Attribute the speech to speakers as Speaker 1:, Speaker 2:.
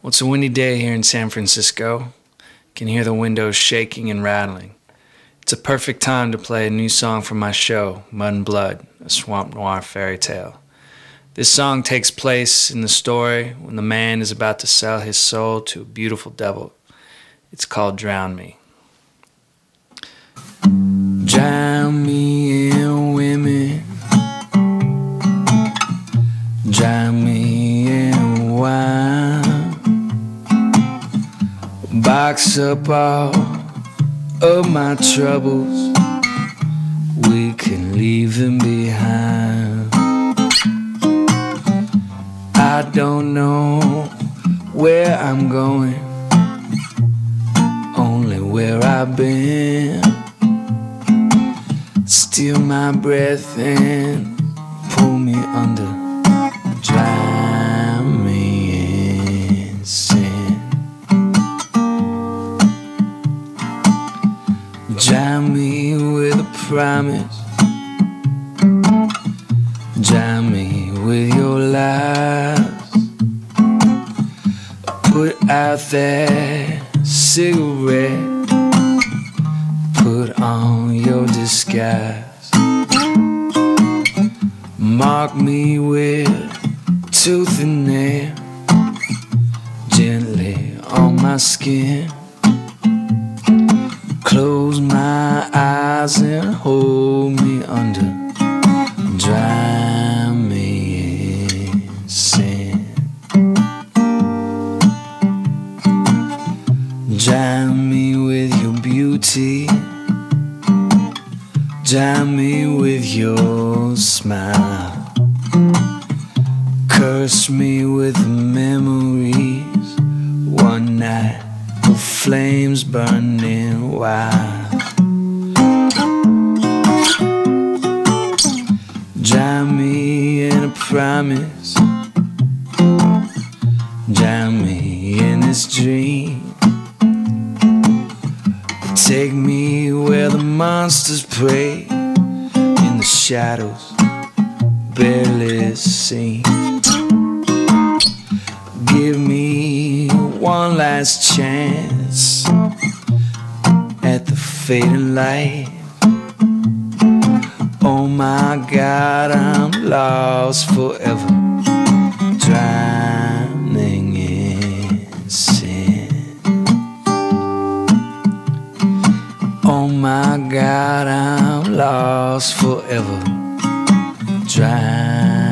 Speaker 1: Well, it's a windy day here in San Francisco. Can hear the windows shaking and rattling. It's a perfect time to play a new song from my show, Mud and Blood, a swamp noir fairy tale. This song takes place in the story when the man is about to sell his soul to a beautiful devil. It's called Drown Me. Drown me in Box up all of my troubles. We can leave them behind. I don't know where I'm going, only where I've been. Steal my breath and pull me under. Promise. Jam me with your lies. Put out that cigarette. Put on your disguise. Mark me with tooth and nail. Gently on my skin. Close my eyes and hold me under. Drown me in sin. Drown me with your beauty. Drown me with your smile. Curse me with memories. One night of flames burning wild. Promise. Drown me in this dream. Take me where the monsters prey in the shadows, barely seen. Give me one last chance at the fading light. Oh my God, I'm lost forever, drowning in sin. Oh my God, I'm lost forever, drowning.